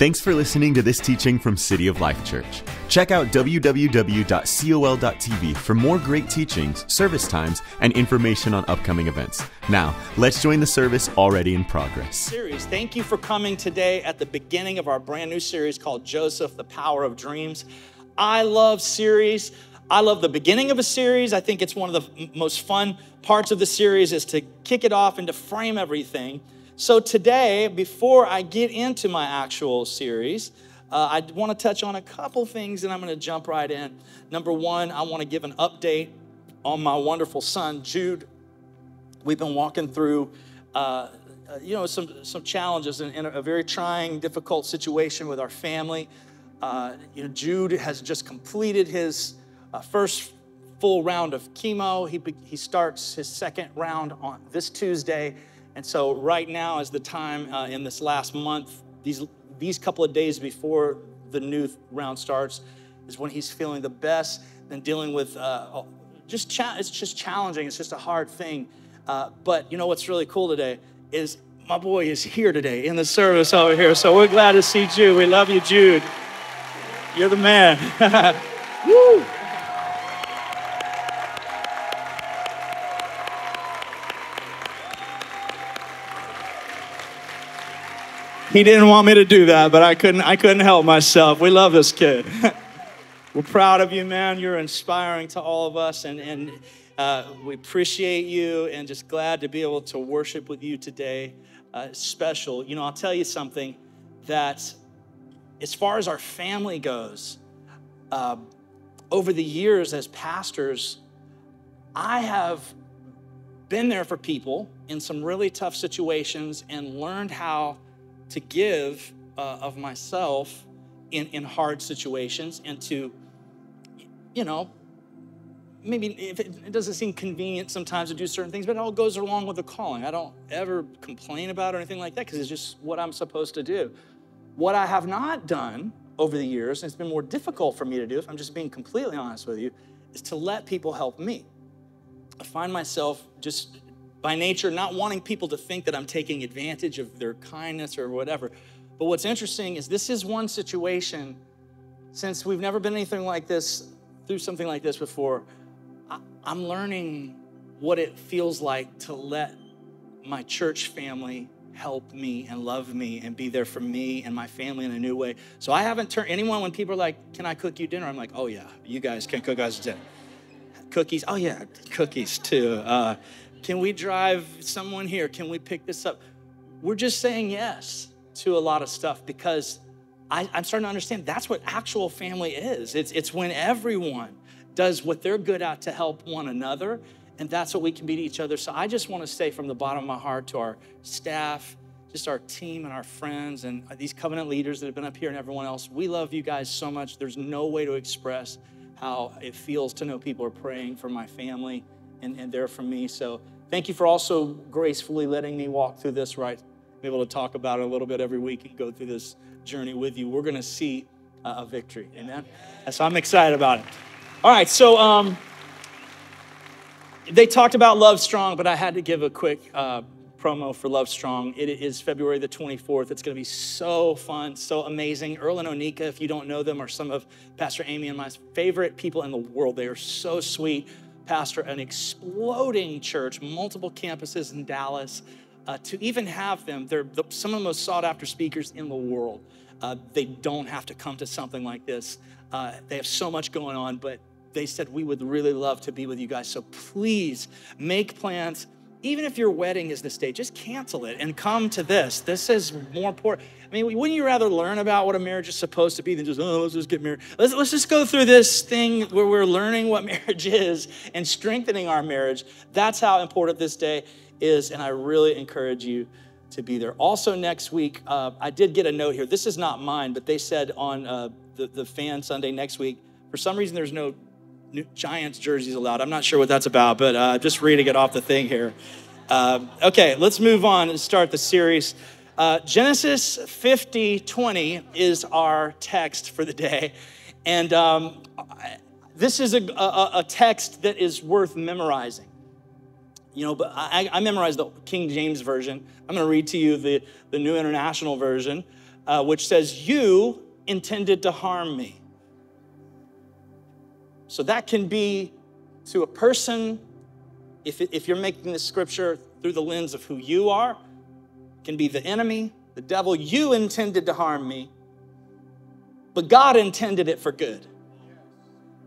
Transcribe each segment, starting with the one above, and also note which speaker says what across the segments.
Speaker 1: Thanks for listening to this teaching from City of Life Church. Check out www.col.tv for more great teachings, service times, and information on upcoming events. Now, let's join the service already in progress.
Speaker 2: Series. Thank you for coming today at the beginning of our brand new series called Joseph, the Power of Dreams. I love series. I love the beginning of a series. I think it's one of the most fun parts of the series is to kick it off and to frame everything. So, today, before I get into my actual series, uh, I want to touch on a couple things and I'm going to jump right in. Number one, I want to give an update on my wonderful son, Jude. We've been walking through. Uh, uh you know, some, some challenges in, in, a very trying, difficult situation with our family. Uh, you know, Jude has just completed his uh, first full round of chemo. He, he starts his second round on this Tuesday. And so, right now is the time uh, in this last month, these, these couple of days before the new round starts, is when he's feeling the best and dealing with uh, just, cha- it's just challenging. It's just a hard thing. Uh, but you know what's really cool today is my boy is here today in the service over here. So we're glad to see Jude. We love you, Jude. You're the man. Woo! He didn't want me to do that, but I couldn't, I couldn't help myself. We love this kid. We're proud of you, man. You're inspiring to all of us, and, and uh, we appreciate you and just glad to be able to worship with you today. Uh, special. You know, I'll tell you something that as far as our family goes, uh, over the years as pastors, I have been there for people in some really tough situations and learned how to give uh, of myself in, in hard situations and to, you know, maybe if it, it, doesn't seem convenient sometimes to do certain things, but it all goes along with the calling. I don't ever complain about or anything like that because it's just what I'm supposed to do. What I have not done over the years, and it's been more difficult for me to do, if I'm just being completely honest with you, is to let people help me. I find myself just by nature not wanting people to think that I'm taking advantage of their kindness or whatever. But what's interesting is this is one situation, since we've never been anything like this, through something like this before, I'm learning what it feels like to let my church family help me and love me and be there for me and my family in a new way. So I haven't turned anyone when people are like, "Can I cook you dinner?" I'm like, "Oh yeah, you guys can cook us dinner." Cookies, oh yeah, cookies too. Uh, can we drive someone here? Can we pick this up? We're just saying yes to a lot of stuff because I, am starting to understand that's what actual family is. It's, it's when everyone does what they're good at to help one another, and that's what we can be to each other. So I just want to say from the bottom of my heart to our staff, just our team and our friends and these covenant leaders that have been up here and everyone else, we love you guys so much. There's no way to express how it feels to know people are praying for my family and, and there for me. So thank you for also gracefully letting me walk through this, right? Be able to talk about it a little bit every week and go through this journey with you. We're going to see a victory. Amen. So I'm excited about it. All right. So um, they talked about Love Strong, but I had to give a quick uh, promo for Love Strong. It is February the 24th. It's going to be so fun, so amazing. Earl and Onika, if you don't know them, are some of Pastor Amy and my favorite people in the world. They are so sweet pastor an exploding church, multiple campuses in Dallas. Uh, to even have them, they're the, some of the most sought after speakers in the world. Uh, they don't have to come to something like this. Uh, they have so much going on, but they said, We would really love to be with you guys. So please make plans. Even if your wedding is this day, just cancel it and come to this. This is more important. I mean, wouldn't you rather learn about what a marriage is supposed to be than just, oh, let's just get married? Let's, let's just go through this thing where we're learning what marriage is and strengthening our marriage. That's how important this day is, and I really encourage you to be there. Also, next week, uh, I did get a note here. This is not mine, but they said on uh, the, the fan Sunday next week, for some reason, there's no Giants jerseys allowed. I'm not sure what that's about, but uh, just reading it off the thing here. Uh, okay, let's move on and start the series. Uh, Genesis 50 20 is our text for the day. And um, this is a, a, a, text that is worth memorizing. You know, but I, I memorized the King James Version. I'm going to read to you the, the New International Version. uh, which says, You intended to harm me. So that can be to a person, if, if you're making the scripture through the lens of who you are, can be the enemy, the devil. You intended to harm me, but God intended it for good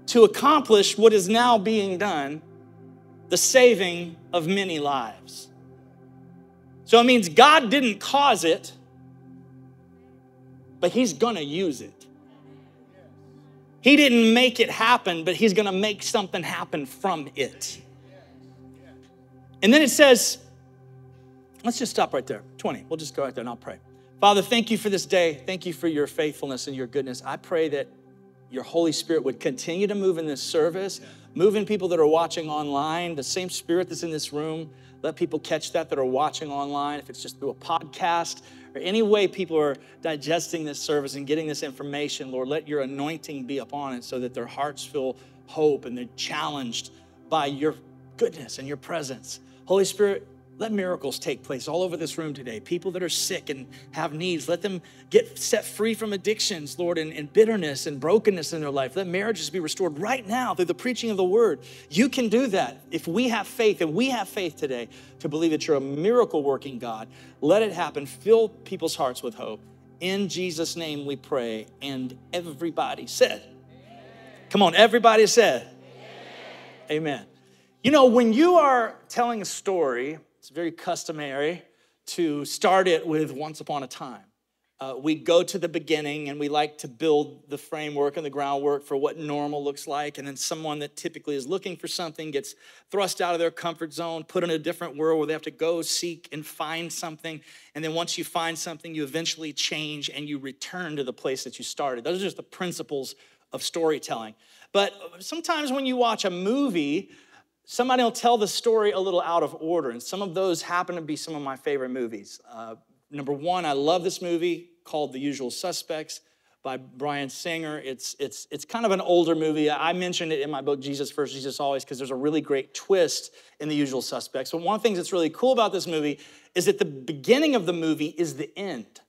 Speaker 2: to accomplish what is now being done the saving of many lives. So it means God didn't cause it, but He's gonna use it. He didn't make it happen, but He's gonna make something happen from it. And then it says, let's just stop right there. 20. We'll just go right there and I'll pray. Father, thank you for this day. Thank you for your faithfulness and your goodness. I pray that your Holy Spirit would continue to move in this service, move in people that are watching online, the same spirit that's in this room. Let people catch that that are watching online, if it's just through a podcast or any way people are digesting this service and getting this information, Lord, let your anointing be upon it so that their hearts feel hope and they're challenged by your goodness and your presence. Holy Spirit, let miracles take place all over this room today. People that are sick and have needs, let them get set free from addictions, Lord, and, and, bitterness and brokenness in their life. Let marriages be restored right now through the preaching of the word. You can do that if we have faith, and we have faith today to believe that you're a miracle working God. Let it happen. Fill people's hearts with hope. In Jesus' name we pray. And everybody said, Amen. Come on, everybody said, Amen. Amen. You know, when you are telling a story, it's very customary to start it with once upon a time. Uh, we go to the beginning and we like to build the framework and the groundwork for what normal looks like. And then someone that typically is looking for something gets thrust out of their comfort zone, put in a different world where they have to go seek and find something. And then once you find something, you eventually change and you return to the place that you started. Those are just the principles of storytelling. But sometimes when you watch a movie, somebody will tell the story a little out of order, and some of those happen to be some of my favorite movies. Uh, number one, I love this movie called The Usual Suspects by Bryan Singer. It's, it's, it's kind of an older movie. I mentioned it in my book, Jesus First, Jesus Always, because there's a really great twist in The Usual Suspects. But one of the things that's really cool about this movie is that the beginning of the movie is the end.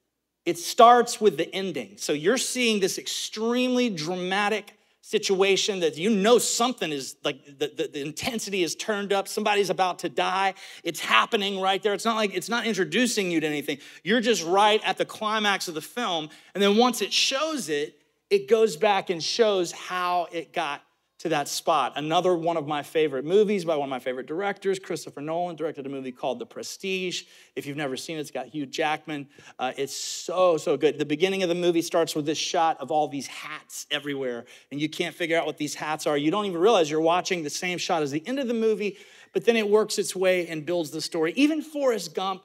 Speaker 2: It starts with the ending. So you're seeing this extremely dramatic situation that you know something is like the, the, the, intensity is turned up somebody's about to die it's happening right there. It's not like it's not introducing you to anything. You're just right at the climax of the film and then once it shows it it goes back and shows how it got to that spot. Another one of my favorite movies by one of my favorite directors, Christopher Nolan, directed a movie called The Prestige. If you've never seen it, it's got Hugh Jackman. Uh, it's so, so good. The beginning of the movie starts with this shot of all these hats everywhere, and you can't figure out what these hats are. You don't even realize you're watching the same shot as the end of the movie, but then it works its way and builds the story. Even Forrest Gump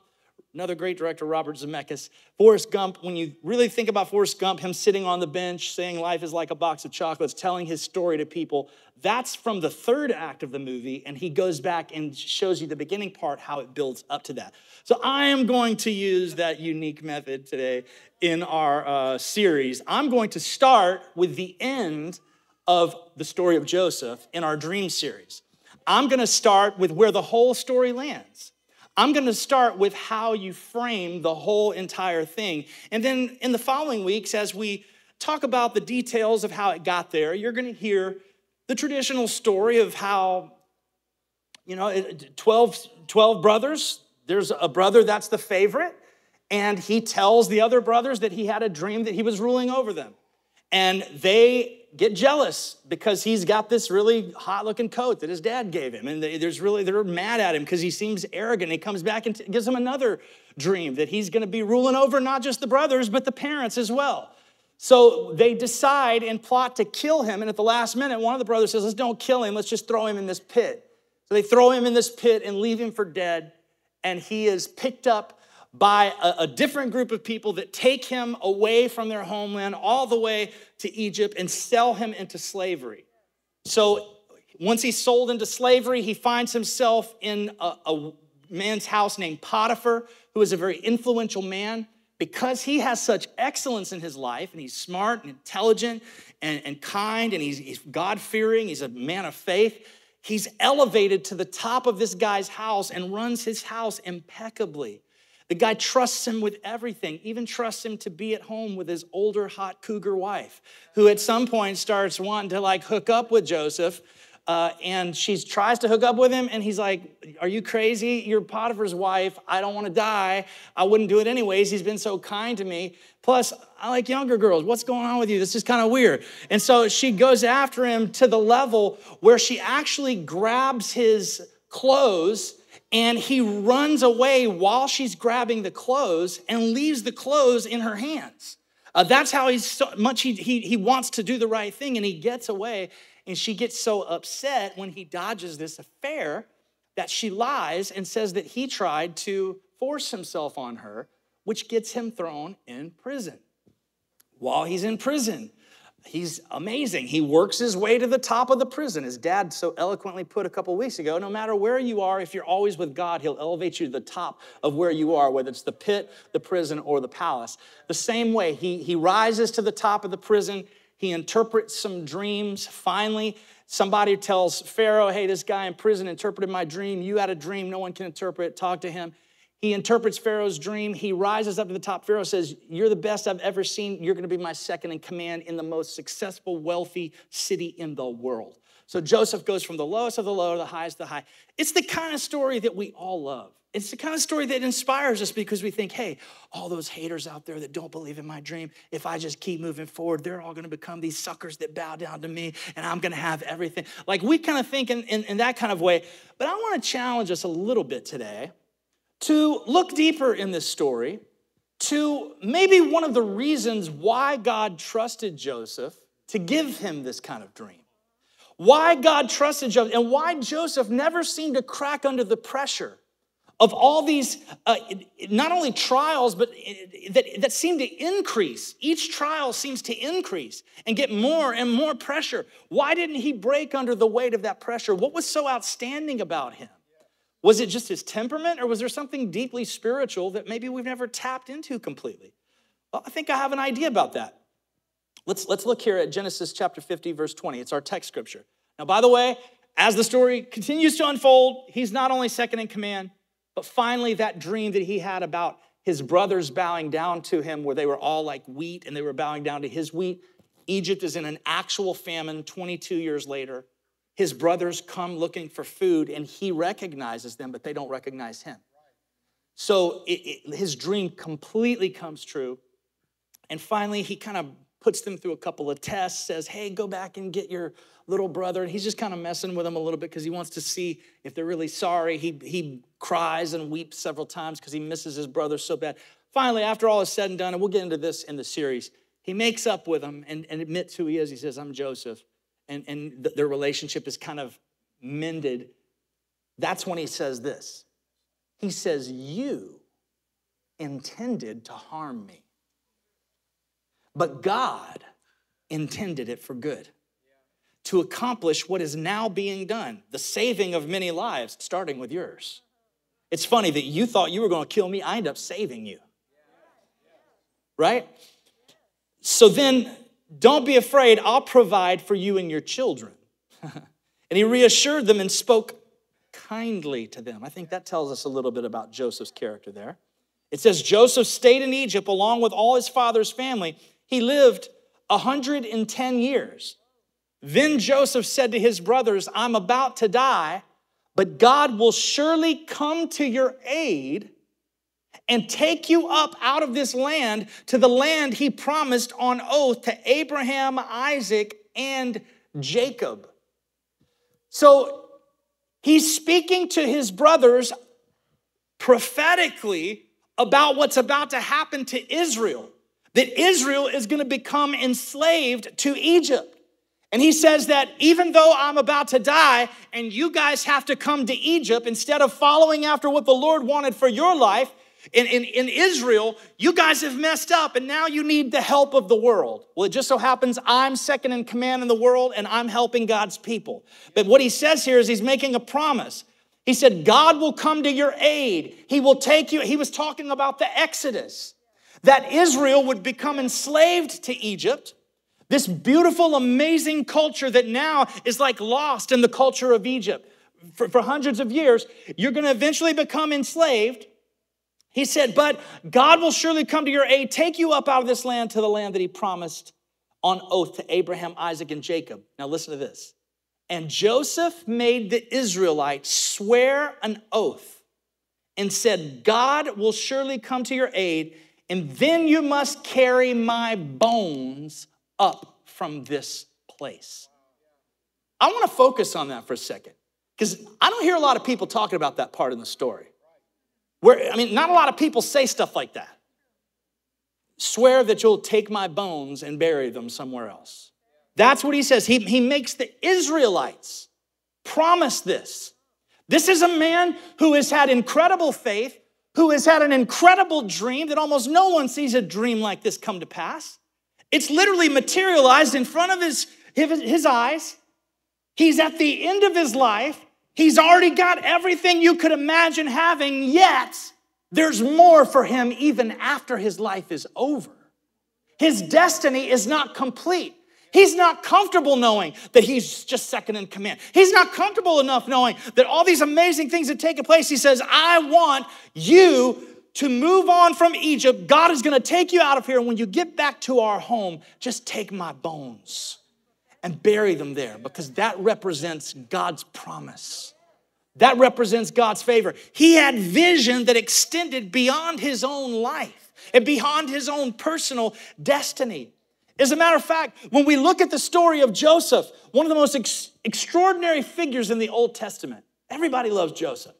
Speaker 2: Another great director, Robert Zemeckis. Forrest Gump, when you really think about Forrest Gump, him sitting on the bench saying life is like a box of chocolates, telling his story to people, that's from the third act of the movie, and he goes back and shows you the beginning part, how it builds up to that. So I am going to use that unique method today in our uh, series. I'm going to start with the end of the story of Joseph in our dream series. I'm going to start with where the whole story lands. I'm going to start with how you frame the whole entire thing. And then in the following weeks, as we talk about the details of how it got there, you're going to hear the traditional story of how, you know, 12, 12 brothers, there's a brother that's the favorite, and he tells the other brothers that he had a dream that he was ruling over them. And they get jealous because he's got this really hot looking coat that his dad gave him. And there's really, they're mad at him because he seems arrogant. He comes back and gives him another dream that he's going to be ruling over not just the brothers, but the parents as well. So they decide and plot to kill him. And at the last minute, one of the brothers says, Let's don't kill him, let's just throw him in this pit. So they throw him in this pit and leave him for dead. And he is picked up by a, a, different group of people that take him away from their homeland all the way to Egypt and sell him into slavery. So once he's sold into slavery, he finds himself in a, a man's house named Potiphar, who is a very influential man. Because he has such excellence in his life, and he's smart and intelligent and, and kind, and he's, he's God fearing, he's a man of faith, he's elevated to the top of this guy's house and runs his house impeccably. The guy trusts him with everything, even trusts him to be at home with his older, hot cougar wife, who at some point starts wanting to like hook up with Joseph. Uh, and she tries to hook up with him, and he's like, Are you crazy? You're Potiphar's wife. I don't want to die. I wouldn't do it anyways. He's been so kind to me. Plus, I like younger girls. What's going on with you? This is kind of weird. And so she goes after him to the level where she actually grabs his clothes and he runs away while she's grabbing the clothes and leaves the clothes in her hands. Uh, that's how he's so much he, he, he wants to do the right thing and he gets away and she gets so upset when he dodges this affair that she lies and says that he tried to force himself on her, which gets him thrown in prison. While he's in prison, he's amazing. He works his way to the top of the prison. His dad so eloquently put a couple weeks ago no matter where you are, if you're always with God, he'll elevate you to the top of where you are, whether it's the pit, the prison, or the palace. The same way, he, he rises to the top of the prison. He interprets some dreams. Finally, somebody tells Pharaoh, Hey, this guy in prison interpreted my dream. You had a dream, no one can interpret. Talk to him. He interprets Pharaoh's dream. He rises up to the top. Pharaoh says, You're the best I've ever seen. You're going to be my second in command in the most successful, wealthy city in the world. So Joseph goes from the lowest of the low to the highest of the high. It's the kind of story that we all love. It's the kind of story that inspires us because we think, hey, all those haters out there that don't believe in my dream, if I just keep moving forward, they're all gonna become these suckers that bow down to me and I'm gonna have everything. Like we kind of think in, in, in that kind of way. But I wanna challenge us a little bit today to look deeper in this story, to maybe one of the reasons why God trusted Joseph to give him this kind of dream. Why God trusted Joseph and why Joseph never seemed to crack under the pressure of all these, uh, not only trials, but that, that seem to increase. Each trial seems to increase and get more and more pressure. Why didn't he break under the weight of that pressure? What was so outstanding about him? Was it just his temperament, or was there something deeply spiritual that maybe we've never tapped into completely? Well, I think I have an idea about that. Let's, let's look here at Genesis chapter 50, verse 20. It's our text scripture. Now, by the way, as the story continues to unfold, he's not only second in command, but finally, that dream that he had about his brothers bowing down to him, where they were all like wheat and they were bowing down to his wheat. Egypt is in an actual famine 22 years later. His brothers come looking for food and he recognizes them, but they don't recognize him. So it, it, his dream completely comes true. And finally, he kind of puts them through a couple of tests, says, Hey, go back and get your little brother. And he's just kind of messing with them a little bit because he wants to see if they're really sorry. He, he cries and weeps several times because he misses his brother so bad. Finally, after all is said and done, and we'll get into this in the series, he makes up with them and, and admits who he is. He says, I'm Joseph. And, and th- their relationship is kind of mended. That's when he says this. He says, You intended to harm me but God intended it for good to accomplish what is now being done the saving of many lives, starting with yours. It's funny that you thought you were going to kill me, I end up saving you. Right? So then, don't be afraid, I'll provide for you and your children. and he reassured them and spoke kindly to them. I think that tells us a little bit about Joseph's character there. It says Joseph stayed in Egypt along with all his father's family he lived 110 years. Then Joseph said to his brothers, I'm about to die, but God will surely come to your aid and take you up out of this land to the land he promised on oath to Abraham, Isaac, and Jacob. So he's speaking to his brothers prophetically about what's about to happen to Israel that Israel is going to become enslaved to Egypt. And he says that even though I'm about to die and you guys have to come to Egypt instead of following after what the Lord wanted for your life, in, in, in Israel, you guys have messed up and now you need the help of the world. Well, it just so happens I'm second in command in the world and I'm helping God's people. But what he says here is he's making a promise. He said, God will come to your aid. He will take you. He was talking about the Exodus that Israel would become enslaved to Egypt, this beautiful, amazing culture that now is like lost in the culture of Egypt. For, for hundreds of years, you're going to eventually become enslaved. He said, But God will surely come to your aid, take you up out of this land to the land that he promised on oath to Abraham, Isaac, and Jacob. Now listen to this. And Joseph made the Israelites swear an oath and said, God will surely come to your aid, and then you must carry my bones up from this place. I want to focus on that for a second because I don't hear a lot of people talking about that part in the story. Where, I mean, not a lot of people say stuff like that. Swear that you'll take my bones and bury them somewhere else. That's what he says. He, he makes the Israelites promise this. This is a man who has had incredible faith, who has had an incredible dream that almost no one sees a dream like this come to pass. It's literally materialized in front of his, his, his eyes. He's at the end of his life. He's already got everything you could imagine having, yet there's more for him even after his life is over. His destiny is not complete. He's not comfortable knowing that he's just second in command. He's not comfortable enough knowing that all these amazing things have taken place. He says, I want you to move on from Egypt. God is going to take you out of here. And when you get back to our home, just take my bones and bury them there because that represents God's promise. That represents God's favor. He had vision that extended beyond his own life and beyond his own personal destiny. As a matter of fact, when we look at the story of Joseph, one of the most ex- extraordinary figures in the Old Testament, everybody loves Joseph.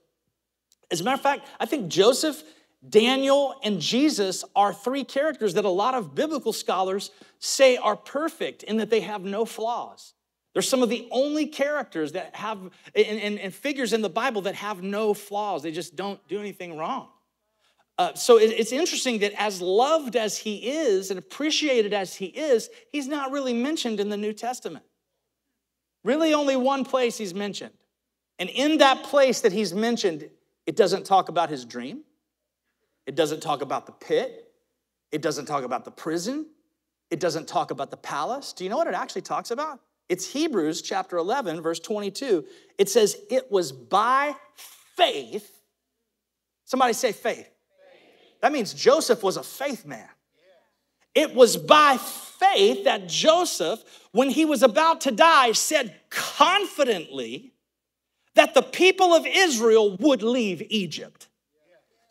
Speaker 2: As a matter of fact, I think Joseph Daniel and Jesus are three characters that a lot of biblical scholars say are perfect in that they have no flaws. They're some of the only characters that have, and, and, and figures in the Bible that have no flaws. They just don't do anything wrong. Uh, so it, it's interesting that as loved as he is and appreciated as he is, he's not really mentioned in the New Testament. Really, only one place he's mentioned. And in that place that he's mentioned, it doesn't talk about his dream. It doesn't talk about the pit. It doesn't talk about the prison. It doesn't talk about the palace. Do you know what it actually talks about? It's Hebrews chapter 11, verse 22. It says, It was by faith. Somebody say faith. faith. That means Joseph was a faith man. It was by faith that Joseph, when he was about to die, said confidently that the people of Israel would leave Egypt.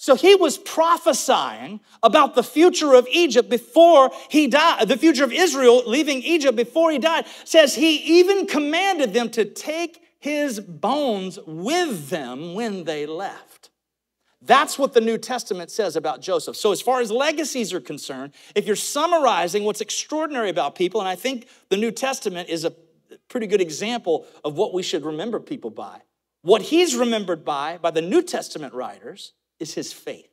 Speaker 2: So he was prophesying about the future of Egypt before he died. The future of Israel leaving Egypt before he died says he even commanded them to take his bones with them when they left. That's what the New Testament says about Joseph. So, as far as legacies are concerned, if you're summarizing what's extraordinary about people, and I think the New Testament is a pretty good example of what we should remember people by. What he's remembered by, by the New Testament writers, is his faith.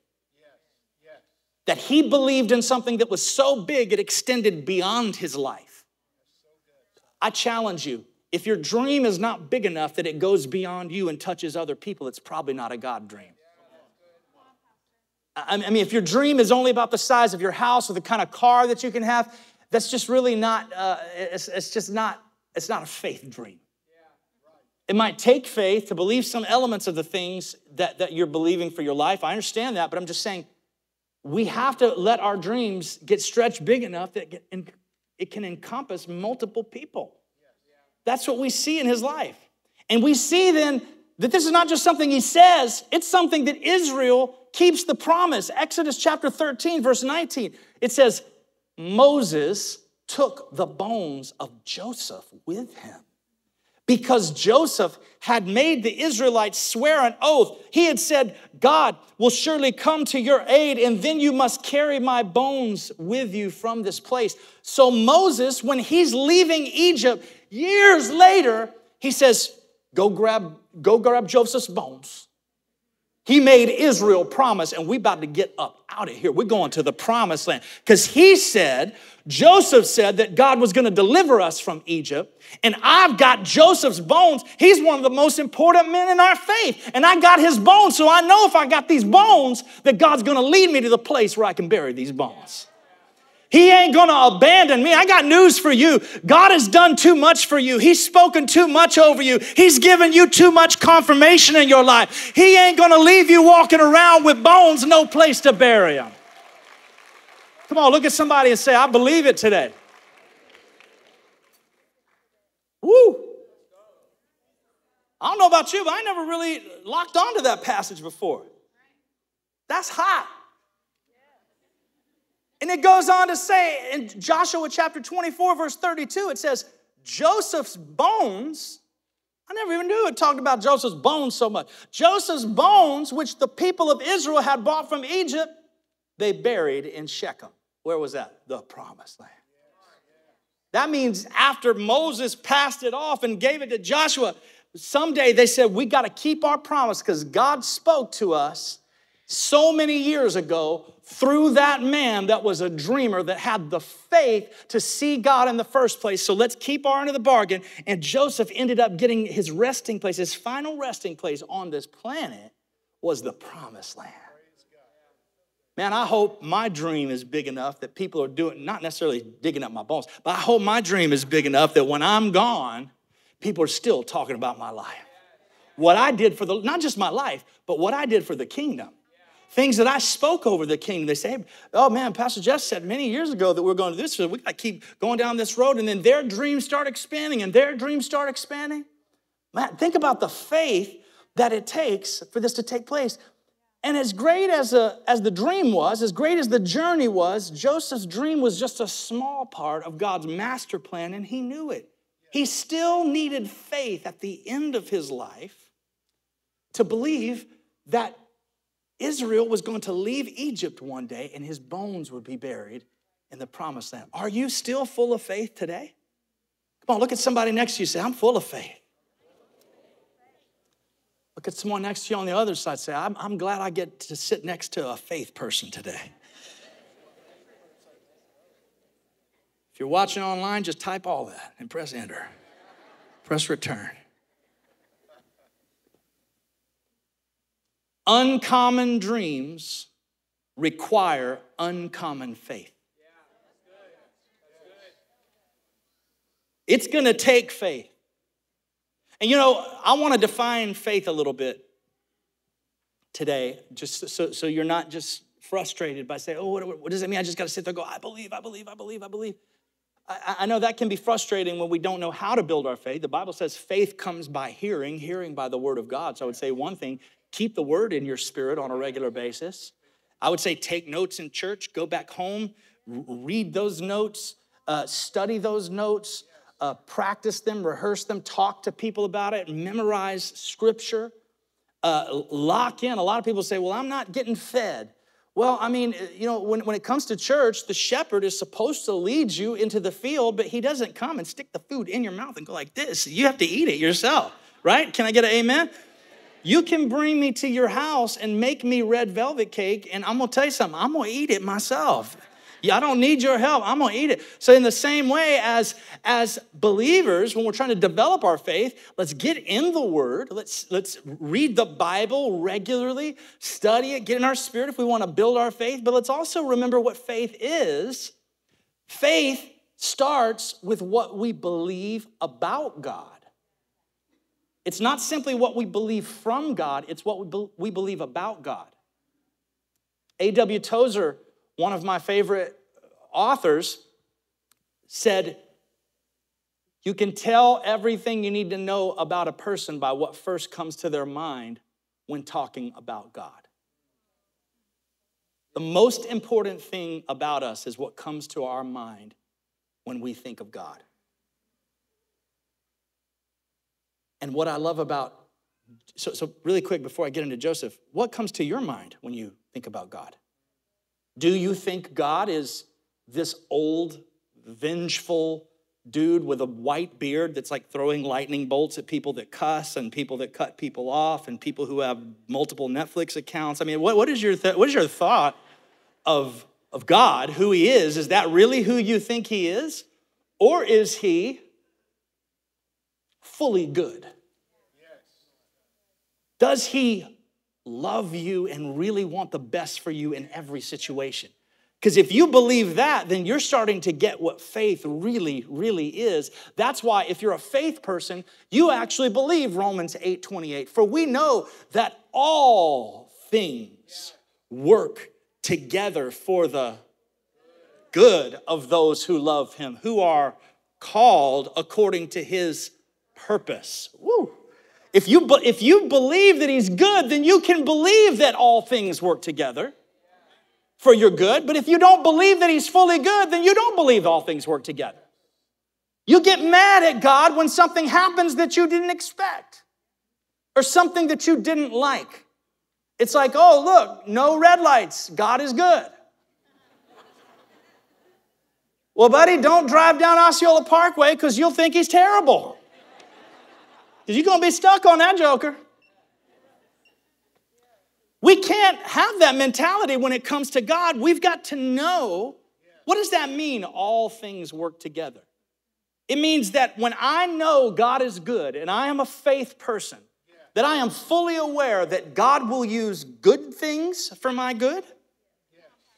Speaker 2: That he believed in something that was so big it extended beyond his life. I challenge you if your dream is not big enough that it goes beyond you and touches other people, it's probably not a God dream. I mean, if your dream is only about the size of your house or the kind of car that you can have, that's just really not, uh, it's, it's just not, it's not a faith dream. It might take faith to believe some elements of the things that, that you're believing for your life. I understand that, but I'm just saying we have to let our dreams get stretched big enough that it can encompass multiple people. That's what we see in his life. And we see then that this is not just something he says, it's something that Israel keeps the promise. Exodus chapter 13, verse 19, it says, Moses took the bones of Joseph with him because Joseph had made the Israelites swear an oath. He had said, God will surely come to your aid, and then you must carry my bones with you from this place. So, Moses, when he's leaving Egypt years later, he says, Go grab, go grab Joseph's bones. He made Israel promise, and we about to get up out of here. We're going to the promised land. Because he said, Joseph said that God was going to deliver us from Egypt, and I've got Joseph's bones. He's one of the most important men in our faith, and I got his bones, so I know if I got these bones, that God's going to lead me to the place where I can bury these bones. He ain't gonna abandon me. I got news for you. God has done too much for you. He's spoken too much over you. He's given you too much confirmation in your life. He ain't gonna leave you walking around with bones, no place to bury them. Come on, look at somebody and say, I believe it today. Woo! I don't know about you, but I never really locked onto that passage before. That's hot. And it goes on to say in Joshua chapter 24, verse 32, it says, Joseph's bones, I never even knew it talked about Joseph's bones so much. Joseph's bones, which the people of Israel had bought from Egypt, they buried in Shechem. Where was that? The promised land. That means after Moses passed it off and gave it to Joshua, someday they said, We got to keep our promise because God spoke to us so many years ago through that man that was a dreamer that had the faith to see God in the first place. So let's keep our end of the bargain. And Joseph ended up getting his resting place, his final resting place on this planet was the promised land. Man, I hope my dream is big enough that people are doing, not necessarily digging up my bones, but I hope my dream is big enough that when I'm gone, people are still talking about my life. What I did for the, not just my life, but what I did for the kingdom. Things that I spoke over the kingdom. They say, oh man, Pastor Jeff said many years ago that we're going to this, so we got to keep going down this road. And then their dreams start expanding and their dreams start expanding. Man, think about the faith that it takes for this to take place. And as great as, a, as the dream was, as great as the journey was, Joseph's dream was just a small part of God's master plan, and he knew it. He still needed faith at the end of his life to believe that Israel was going to leave Egypt one day and his bones would be buried in the promised land. Are you still full of faith today? Come on, look at somebody next to you say, I'm full of faith. Look at someone next to you on the other side. Say, I'm, I'm glad I get to sit next to a faith person today. If you're watching online, just type all that and press enter. Press return. Uncommon dreams require uncommon faith. It's gonna take faith. And you know, I want to define faith a little bit today, just so, so you're not just frustrated by saying, oh, what, what does that mean? I just got to sit there go, I believe, I believe, I believe, I believe. I, I know that can be frustrating when we don't know how to build our faith. The Bible says faith comes by hearing, hearing by the word of God. So I would say one thing keep the word in your spirit on a regular basis. I would say take notes in church, go back home, read those notes, uh, study those notes, uh, practice them, rehearse them, talk to people about it, memorize scripture, uh, lock in. A lot of people say, Well, I'm not getting fed. Well, I mean, uh, you know, when, when it comes to church, the shepherd is supposed to lead you into the field, but he doesn't come and stick the food in your mouth and go like this. You have to eat it yourself, right? Can I get an amen? You can bring me to your house and make me red velvet cake, and I'm gonna tell you something, I'm gonna eat it myself. I don't need your help. I'm going to eat it. So, in the same way as, as believers, when we're trying to develop our faith, let's get in the Word. Let's, let's read the Bible regularly, study it, get in our spirit if we want to build our faith. But let's also remember what faith is. Faith starts with what we believe about God. It's not simply what we believe from God, it's what we, be- we believe about God. A.W. Tozer one of my favorite authors said, You can tell everything you need to know about a person by what first comes to their mind when talking about God. The most important thing about us is what comes to our mind when we think of God. And what I love about, so, so really quick before I get into Joseph, what comes to your mind when you think about God? Do you think God is this old, vengeful dude with a white beard that's like throwing lightning bolts at people that cuss and people that cut people off and people who have multiple Netflix accounts? I mean, what, what, is, your th- what is your thought of, of God, who He is? Is that really who you think He is? Or is He fully good? Does He love you and really want the best for you in every situation. Because if you believe that, then you're starting to get what faith really, really is. That's why if you're a faith person, you actually believe Romans 8 28. For we know that all things work together for the good of those who love him, who are called according to his purpose. Woo. If you, if you believe that he's good, then you can believe that all things work together for your good. But if you don't believe that He's fully good, then you don't believe all things work together. You get mad at God when something happens that you didn't expect or something that you didn't like. It's like, oh, look, no red lights. God is good. Well, buddy, don't drive down Osceola Parkway because you'll think he's terrible. Because you're going to be stuck on that joker. We can't have that mentality when it comes to God. We've got to know what does that mean? All things work together. It means that when I know God is good and I am a faith person, that I am fully aware that God will use good things for my good.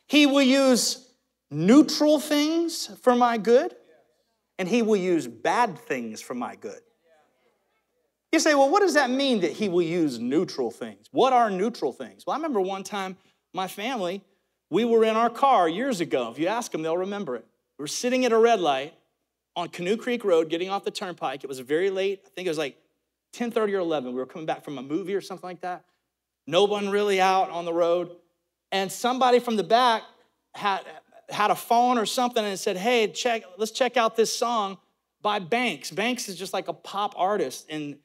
Speaker 2: He will use neutral things for my good, and He will use bad things for my good. You say, well, what does that mean that he will use neutral things? What are neutral things? Well, I remember one time my family, we were in our car years ago. If you ask them, they'll remember it. We were sitting at a red light on Canoe Creek Road, getting off the turnpike. It was very late. I think it was like 10:30 or 11. We were coming back from a movie or something like that. No one really out on the road. And somebody from the back had, had a phone or something and said, hey, check, let's check out this song by Banks. Banks is just like a pop artist. And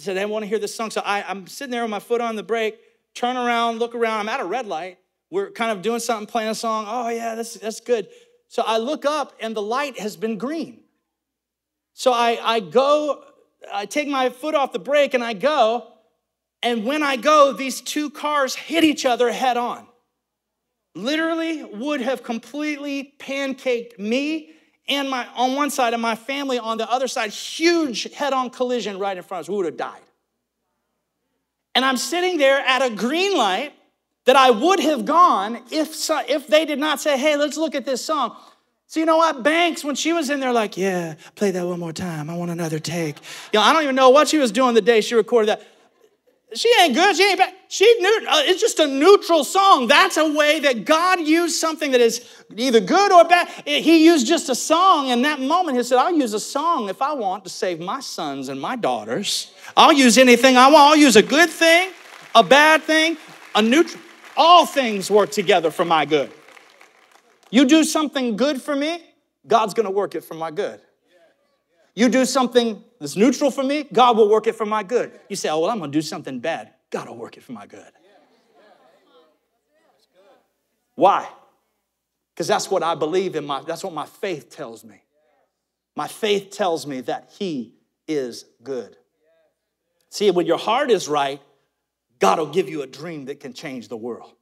Speaker 2: said, I want to hear this song. So I, I'm sitting there with my foot on the brake, turn around, look around. I'm at a red light. We're kind of doing something, playing a song. Oh, yeah, that's, that's good. So I look up and the light has been green. So I, I go, I take my foot off the brake and I go. And when I go, these two cars hit each other head on. Literally would have completely pancaked me and my on one side and my family on the other side, huge head-on collision right in front of us. We would have died. And I'm sitting there at a green light that I would have gone if, if they did not say, hey, let's look at this song. So you know what? Banks, when she was in there, like, yeah, play that one more time. I want another take. You know, I don't even know what she was doing the day she recorded that. She ain't good. She ain't bad. She uh, it's just a neutral song. That's a way that God used something that is either good or bad. He used just a song. In that moment, he said, I'll use a song if I want to save my sons and my daughters. I'll use anything I want. I'll use a good thing, a bad thing, a neutral. All things work together for my good. You do something good for me, God's gonna work it for my good. You do something that's neutral for me, God will work it for my good. You say, oh, well, I'm gonna do something bad. God will work it for my good. Why? Because that's what I believe in my, that's what my faith tells me. My faith tells me that He is good. See, when your heart is right, God will give you a dream that can change the world.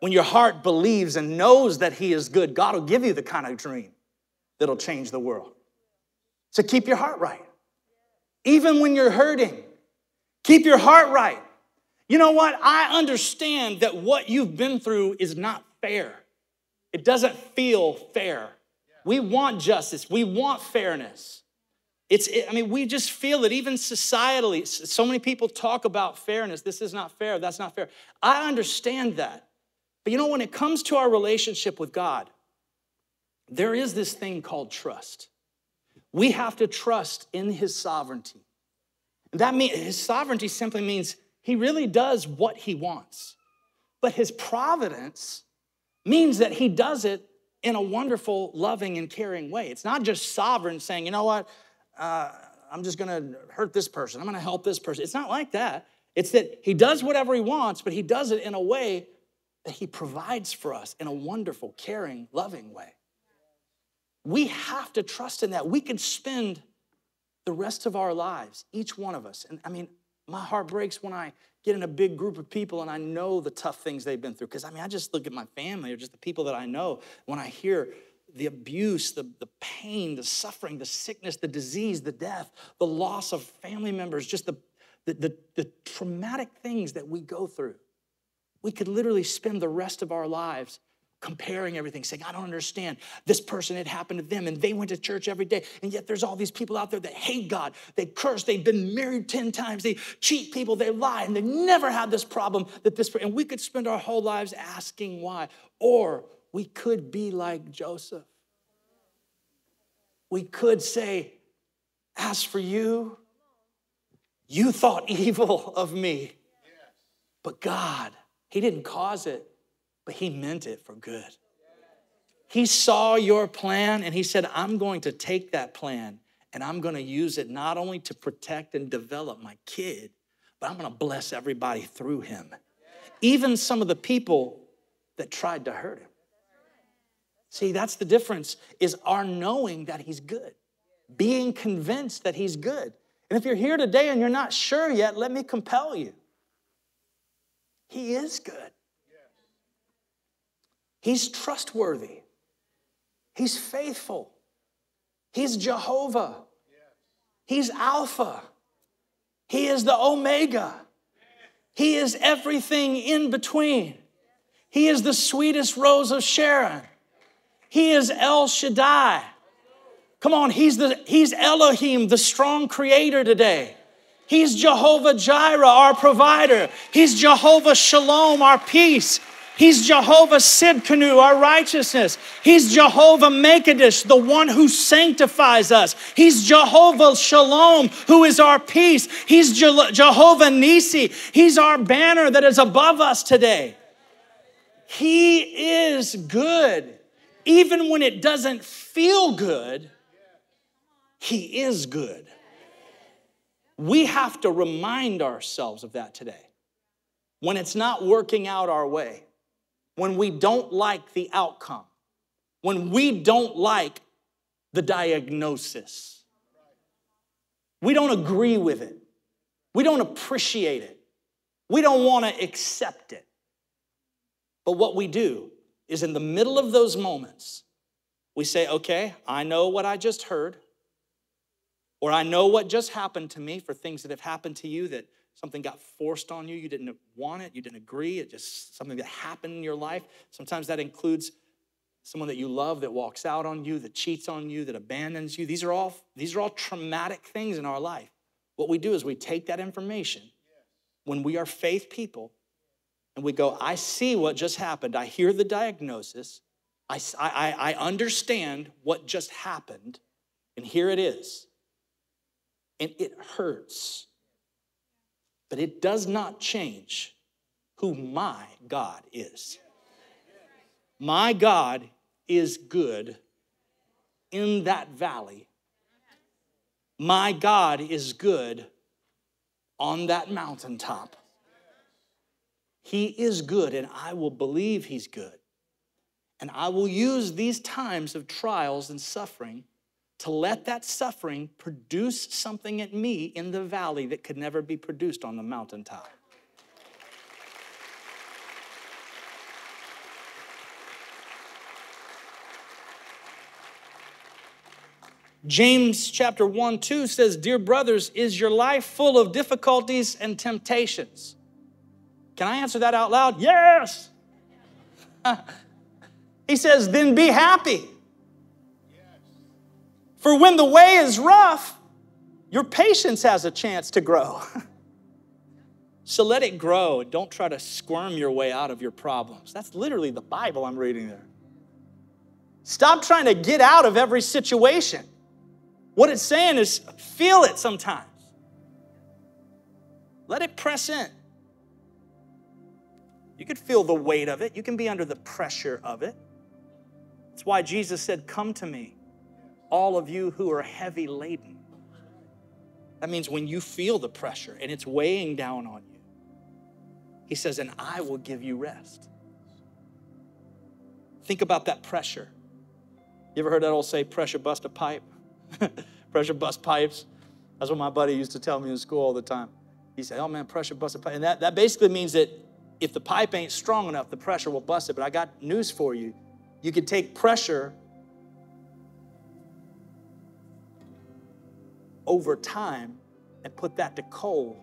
Speaker 2: When your heart believes and knows that He is good, God will give you the kind of dream that'll change the world. So keep your heart right. Even when you're hurting, keep your heart right. You know what? I understand that what you've been through is not fair. It doesn't feel fair. We want justice, we want fairness. It's, I mean, we just feel it, even societally. So many people talk about fairness. This is not fair, that's not fair. I understand that. But you know, when it comes to our relationship with God, there is this thing called trust. We have to trust in his sovereignty. And that means his sovereignty simply means he really does what he wants. But his providence means that he does it in a wonderful, loving, and caring way. It's not just sovereign saying, you know what, uh, I'm just gonna hurt this person, I'm gonna help this person. It's not like that. It's that he does whatever he wants, but he does it in a way that he provides for us in a wonderful, caring, loving way. We have to trust in that. We could spend the rest of our lives, each one of us. And I mean, my heart breaks when I get in a big group of people and I know the tough things they've been through. Because I mean, I just look at my family or just the people that I know when I hear the abuse, the, the pain, the suffering, the sickness, the disease, the death, the loss of family members, just the, the, the, the traumatic things that we go through. We could literally spend the rest of our lives comparing everything, saying, I don't understand. This person, it happened to them, and they went to church every day. And yet there's all these people out there that hate God. They curse. They've been married 10 times. They cheat people. They lie. And they never had this problem that this, and we could spend our whole lives asking why. Or we could be like Joseph. We could say, As for you, you thought evil of me. But God, He didn't cause it but he meant it for good. He saw your plan and he said, I'm going to take that plan and I'm going to use it not only to protect and develop my kid, but I'm going to bless everybody through him. Even some of the people that tried to hurt him. See, that's the difference is our knowing that he's good. Being convinced that he's good. And if you're here today and you're not sure yet, let me compel you. He is good. He's trustworthy. He's faithful. He's Jehovah. He's Alpha. He is the Omega. He is everything in between. He is the sweetest rose of Sharon. He is El Shaddai. Come on, he's, the, he's Elohim, the strong creator today. He's Jehovah Jireh, our provider. He's Jehovah Shalom, our peace. He's Jehovah Sidkenu, our righteousness. He's Jehovah Makadish, the one who sanctifies us. He's Jehovah Shalom, who is our peace. He's Je- Jehovah Nisi. He's our banner that is above us today. He is good. Even when it doesn't feel good, He is good. We have to remind ourselves of that today. When it's not working out our way, when we don't like the outcome, when we don't like the diagnosis. We don't agree with it. We don't appreciate it. We don't want to accept it. But what we do is in the middle of those moments, we say, okay, I know what I just heard, or I know what just happened to me for things that have happened to you that something got forced on you, you didn't want it, you didn't agree, it just something that happened in your life. Sometimes that includes someone that you love that walks out on you, that cheats on you, that abandons you. These are all these are all traumatic things in our life. What we do is we take that information when we are faith people and we go, I see what just happened. I hear the diagnosis. I, I, I understand what just happened. And here it is. And it hurts. But it does not change who my God is. My God is good in that valley. My God is good on that mountaintop. He is good, and I will believe He's good. And I will use these times of trials and suffering to let that suffering produce something in me in the valley that could never be produced on the mountaintop. James chapter 1 2 says, Dear brothers, is your life full of difficulties and temptations? Can I answer that out loud? Yes. he says, Then be happy. For when the way is rough, your patience has a chance to grow. so let it grow. Don't try to squirm your way out of your problems. That's literally the Bible I'm reading there. Stop trying to get out of every situation. What it's saying is feel it sometimes. Let it press in. You could feel the weight of it, you can be under the pressure of it. That's why Jesus said, Come to me all of you who are heavy laden. That means when you feel the pressure and it's weighing down on you, he says, and I will give you rest. Think about that pressure. You ever heard that old say, pressure bust a pipe? pressure bust pipes. That's what my buddy used to tell me in school all the time. He said, oh man, pressure bust a pipe. And that, that basically means that if the pipe ain't strong enough, the pressure will bust it. But I got news for you. You can take pressure over time and put that to coal.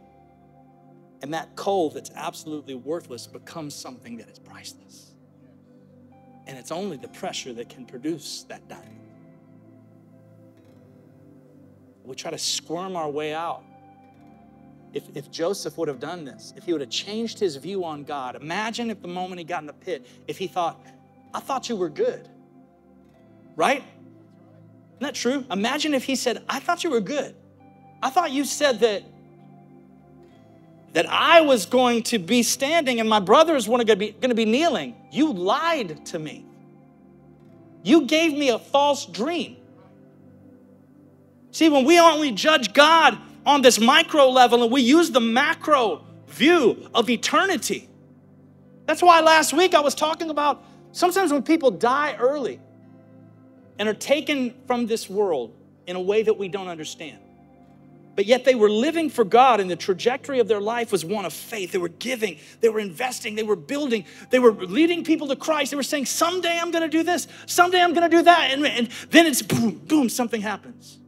Speaker 2: And that coal that's absolutely worthless becomes something that is priceless. And it's only the pressure that can produce that diamond. We try to squirm our way out. If, if Joseph would have done this, if he would have changed his view on God, imagine if the moment he got in the pit, if he thought, I thought you were good. Right? Isn't that true? Imagine if he said, I thought you were good. I thought you said that that I was going to be standing and my brothers were going to be, going to be kneeling. You lied to me. You gave me a false dream. See, when we only judge God on this micro level and we use the macro view of eternity, that's why last week I was talking about sometimes when people die early and are taken from this world in a way that we don't understand. But yet they were living for God, and the trajectory of their life was one of faith. They were giving, they were investing, they were building, they were leading people to Christ. They were saying, Someday I'm gonna do this, someday I'm gonna do that. And, and then it's boom, boom, something happens.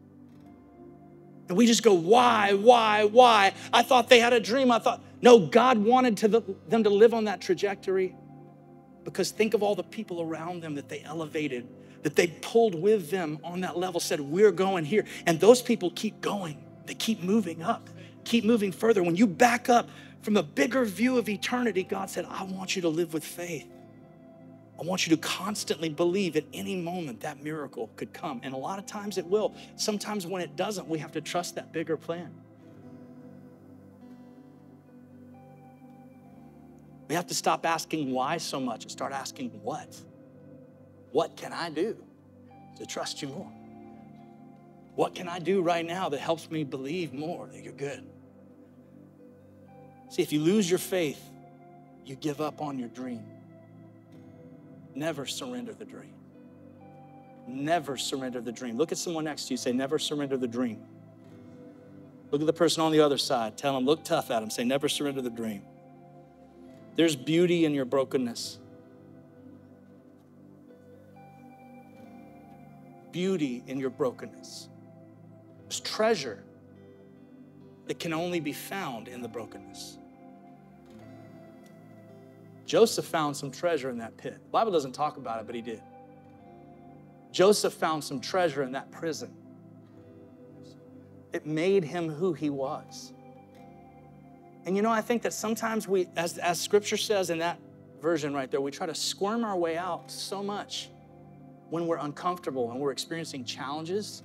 Speaker 2: And we just go, Why, why, why? I thought they had a dream. I thought, no, God wanted to, them to live on that trajectory because think of all the people around them that they elevated, that they pulled with them on that level, said, We're going here. And those people keep going. They keep moving up, keep moving further. When you back up from a bigger view of eternity, God said, I want you to live with faith. I want you to constantly believe at any moment that miracle could come. And a lot of times it will. Sometimes when it doesn't, we have to trust that bigger plan. We have to stop asking why so much and start asking what. What can I do to trust you more? What can I do right now that helps me believe more that you're good? See, if you lose your faith, you give up on your dream. Never surrender the dream. Never surrender the dream. Look at someone next to you, say, Never surrender the dream. Look at the person on the other side. Tell them, look tough at them. Say, Never surrender the dream. There's beauty in your brokenness. Beauty in your brokenness. There's treasure that can only be found in the brokenness. Joseph found some treasure in that pit. The Bible doesn't talk about it, but he did. Joseph found some treasure in that prison. It made him who he was. And you know, I think that sometimes we, as, as scripture says in that version right there, we try to squirm our way out so much when we're uncomfortable and we're experiencing challenges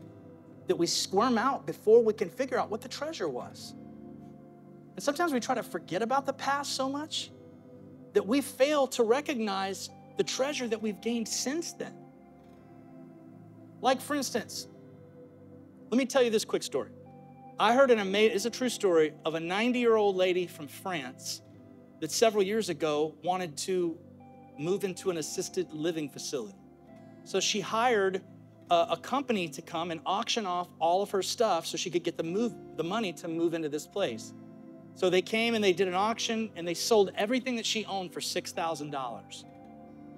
Speaker 2: that we squirm out before we can figure out what the treasure was. And sometimes we try to forget about the past so much that we fail to recognize the treasure that we've gained since then. Like, for instance, let me tell you this quick story. I heard an amazing, it's a true story of a 90 year old lady from France that several years ago wanted to move into an assisted living facility. So she hired a, a, company to come and auction off all of her stuff so she could get the move the money to move into this place. So they came and they did an auction and they sold everything that she owned for six thousand dollars.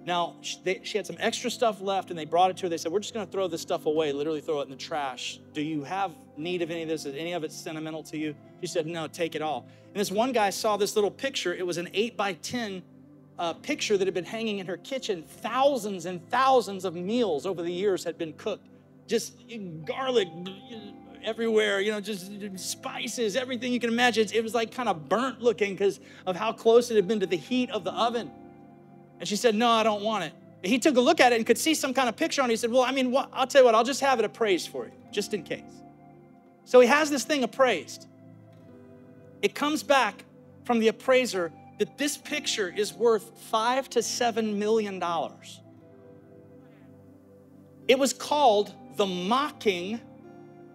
Speaker 2: Now she, they, she had some extra stuff left and they brought it to her. They said, "We're just going to throw this stuff away, literally throw it in the trash. Do you have need of any of this? Is any of it sentimental to you?" She said, "No, take it all." And this one guy saw this little picture. It was an eight by ten uh, picture that had been hanging in her kitchen. Thousands and thousands of meals over the years had been cooked. Just garlic everywhere, you know, just spices, everything you can imagine. It was like kind of burnt looking because of how close it had been to the heat of the oven. And she said, No, I don't want it. He took a look at it and could see some kind of picture on it. He said, Well, I mean, what, I'll tell you what, I'll just have it appraised for you, just in case. So he has this thing appraised. It comes back from the appraiser that this picture is worth five to seven million dollars. It was called the mocking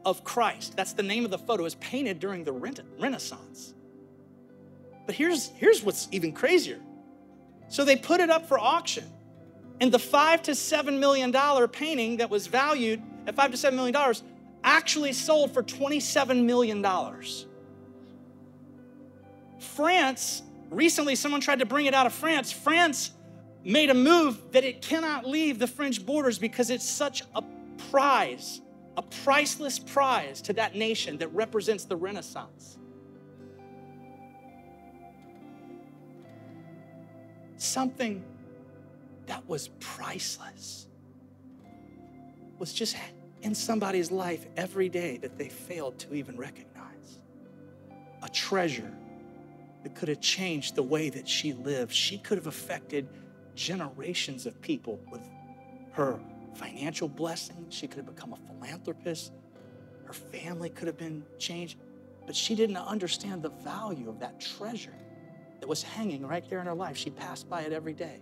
Speaker 2: of Christ. That's the name of the photo. It was painted during the Renaissance. But here's, here's what's even crazier. So they put it up for auction. And the five to seven million dollar painting that was valued at five to seven million dollars actually sold for 27 million dollars. France Recently, someone tried to bring it out of France. France made a move that it cannot leave the French borders because it's such a prize, a priceless prize to that nation that represents the Renaissance. Something that was priceless was just in somebody's life every day that they failed to even recognize. A treasure that could have changed the way that she lived. She could have affected generations of people with her financial blessing. She could have become a philanthropist. Her family could have been changed. But she didn't understand the value of that treasure that was hanging right there in her life. She passed by it every day.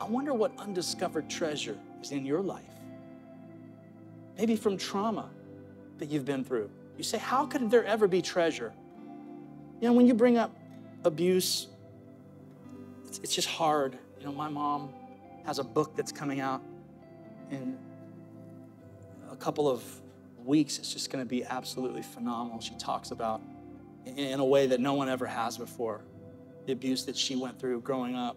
Speaker 2: I wonder what undiscovered treasure is in your life. Maybe from trauma that you've been through. You say, How could there ever be treasure? You know, when you bring up abuse, it's, it's just hard. You know, my mom has a book that's coming out in a couple of weeks. It's just going to be absolutely phenomenal. She talks about, in a way that no one ever has before, the abuse that she went through growing up.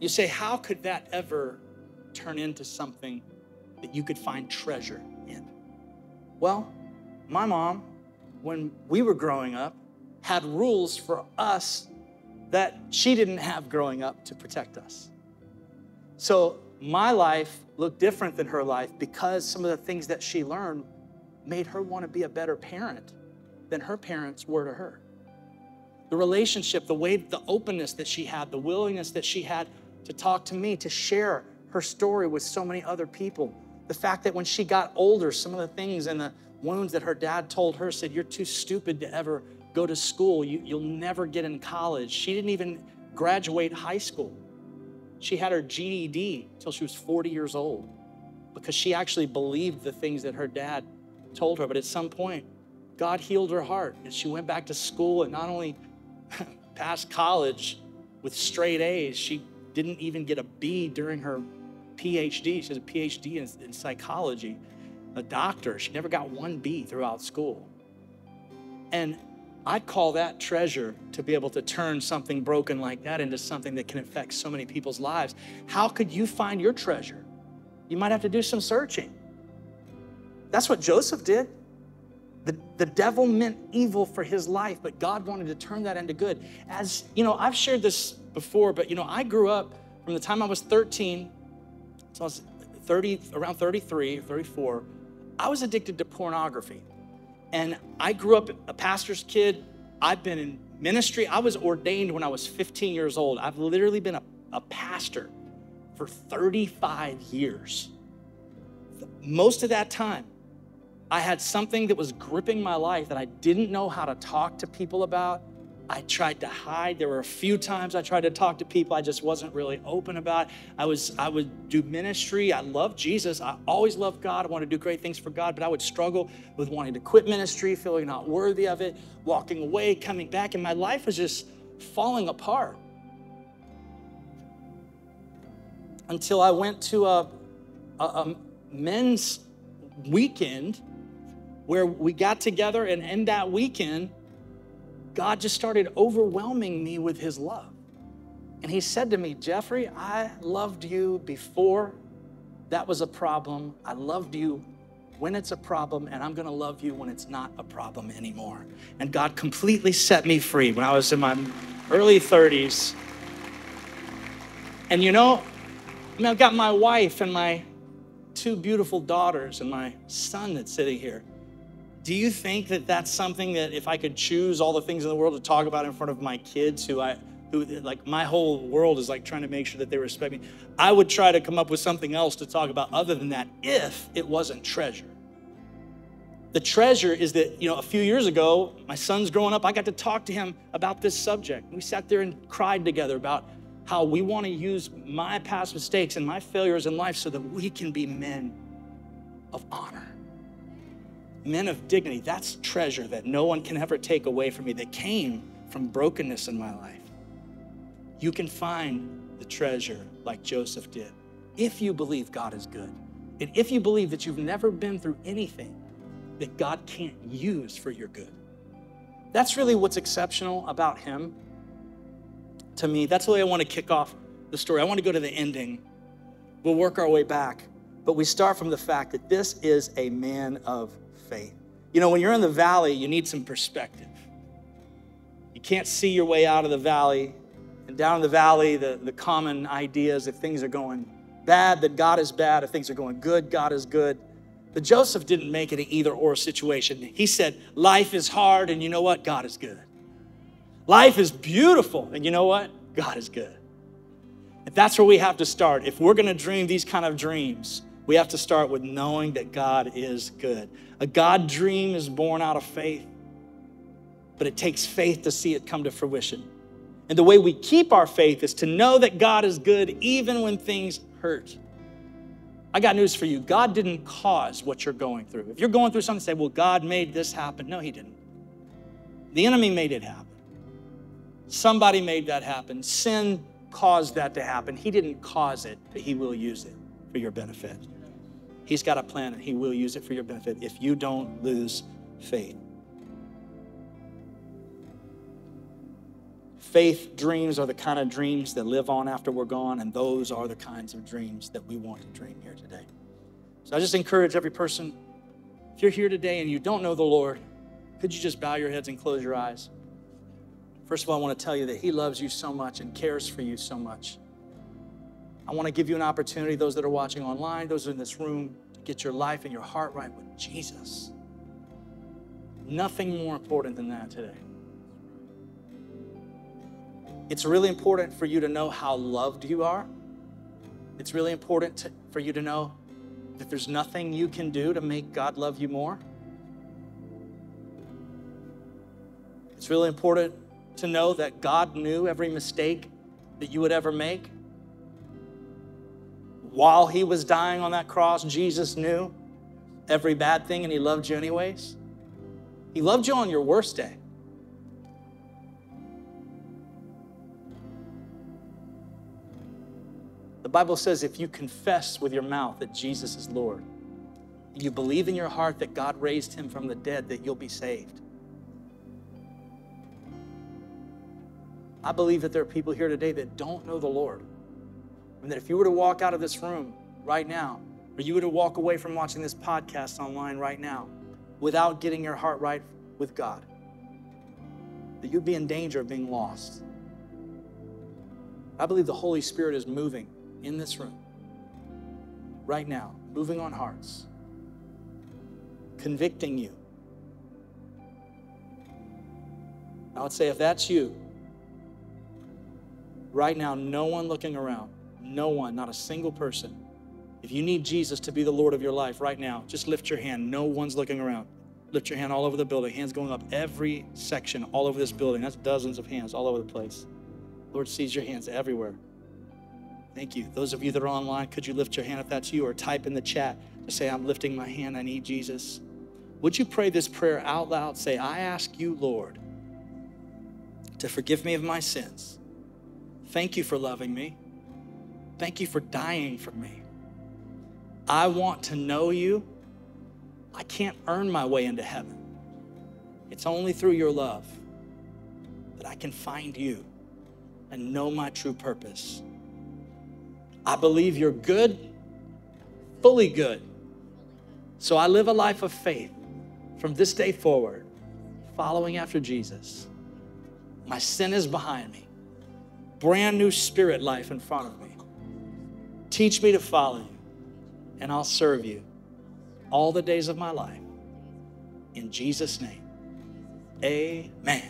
Speaker 2: You say, how could that ever turn into something that you could find treasure in? Well, my mom, when we were growing up, had rules for us that she didn't have growing up to protect us. So my life looked different than her life because some of the things that she learned made her want to be a better parent than her parents were to her. The relationship, the way, the openness that she had, the willingness that she had to talk to me, to share her story with so many other people. The fact that when she got older, some of the things and the wounds that her dad told her said, You're too stupid to ever go to school. You, you'll never get in college. She didn't even graduate high school. She had her GED till she was 40 years old because she actually believed the things that her dad told her. But at some point, God healed her heart and she went back to school and not only passed college with straight A's, she didn't even get a B during her PhD. She has a PhD in, in psychology, a doctor. She never got one B throughout school. And I'd call that treasure to be able to turn something broken like that into something that can affect so many people's lives. How could you find your treasure? You might have to do some searching. That's what Joseph did. The, the devil meant evil for his life, but God wanted to turn that into good. As you know, I've shared this before, but you know, I grew up from the time I was 13 so I was 30, around 33, 34. I was addicted to pornography. And I grew up a pastor's kid. I've been in ministry. I was ordained when I was 15 years old. I've literally been a, a pastor for 35 years. Most of that time, I had something that was gripping my life that I didn't know how to talk to people about I tried to hide. There were a few times I tried to talk to people I just wasn't really open about. I was I would do ministry. I loved Jesus. I always loved God. I wanted to do great things for God, but I would struggle with wanting to quit ministry, feeling not worthy of it, walking away, coming back, and my life was just falling apart. Until I went to a, a, a men's weekend where we got together and in that weekend God just started overwhelming me with his love. And he said to me, Jeffrey, I loved you before that was a problem. I loved you when it's a problem, and I'm gonna love you when it's not a problem anymore. And God completely set me free when I was in my early 30s. And you know, I mean, I've got my wife and my two beautiful daughters and my son that's sitting here. Do you think that that's something that if I could choose all the things in the world to talk about in front of my kids who I who like my whole world is like trying to make sure that they respect me. I would try to come up with something else to talk about other than that if it wasn't treasure. The treasure is that, you know, a few years ago, my son's growing up, I got to talk to him about this subject. We sat there and cried together about how we want to use my past mistakes and my failures in life so that we can be men of honor men of dignity. That's treasure that no one can ever take away from me that came from brokenness in my life. You can find the treasure like Joseph did if you believe God is good. And if you believe that you've never been through anything that God can't use for your good. That's really what's exceptional about him to me. That's the way I want to kick off the story. I want to go to the ending. We'll work our way back. But we start from the fact that this is a man of faith. You know, when you're in the valley, you need some perspective. You can't see your way out of the valley. And down in the valley, the, the common idea is if things are going bad, that God is bad. If things are going good, God is good. But Joseph didn't make it an either or situation. He said, Life is hard, and you know what? God is good. Life is beautiful, and you know what? God is good. And that's where we have to start. If we're going to dream these kind of dreams, we have to start with knowing that God is good. A God dream is born out of faith, but it takes faith to see it come to fruition. And the way we keep our faith is to know that God is good even when things hurt. I got news for you. God didn't cause what you're going through. If you're going through something, say, well, God made this happen. No, He didn't. The enemy made it happen. Somebody made that happen. Sin caused that to happen. He didn't cause it, but He will use it for your benefit. He's got a plan and He will use it for your benefit if you don't lose faith. Faith dreams are the kind of dreams that live on after we're gone, and those are the kinds of dreams that we want to dream here today. So I just encourage every person if you're here today and you don't know the Lord, could you just bow your heads and close your eyes? First of all, I want to tell you that He loves you so much and cares for you so much. I want to give you an opportunity, those that are watching online, those in this room, to get your life and your heart right with Jesus. Nothing more important than that today. It's really important for you to know how loved you are. It's really important to, for you to know that there's nothing you can do to make God love you more. It's really important to know that God knew every mistake that you would ever make. While he was dying on that cross, Jesus knew every bad thing and he loved you anyways. He loved you on your worst day. The Bible says if you confess with your mouth that Jesus is Lord, you believe in your heart that God raised him from the dead, that you'll be saved. I believe that there are people here today that don't know the Lord. And that if you were to walk out of this room right now, or you were to walk away from watching this podcast online right now without getting your heart right with God, that you'd be in danger of being lost. I believe the Holy Spirit is moving in this room right now, moving on hearts, convicting you. I would say if that's you, right now, no one looking around, no one, not a single person. If you need Jesus to be the Lord of your life right now, just lift your hand. No one's looking around. Lift your hand all over the building. Hands going up every section all over this building. That's dozens of hands all over the place. Lord sees your hands everywhere. Thank you. Those of you that are online, could you lift your hand if that's you or type in the chat to say, I'm lifting my hand. I need Jesus. Would you pray this prayer out loud? Say, I ask you, Lord, to forgive me of my sins. Thank you for loving me. Thank you for dying for me. I want to know you. I can't earn my way into heaven. It's only through your love that I can find you and know my true purpose. I believe you're good, fully good. So I live a life of faith from this day forward, following after Jesus. My sin is behind me. Brand new spirit life in front of me. Teach me to follow you, and I'll serve you all the days of my life. In Jesus' name, amen.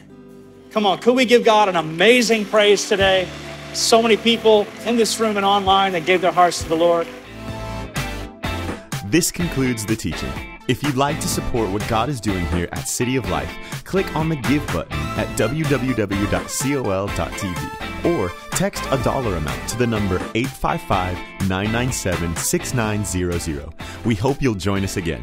Speaker 2: Come on, could we give God an amazing praise today? So many people in this room and online that gave their hearts to the Lord.
Speaker 1: This concludes the teaching. If you'd like to support what God is doing here at City of Life, click on the Give button at www.col.tv or text a dollar amount to the number 855 997 6900. We hope you'll join us again.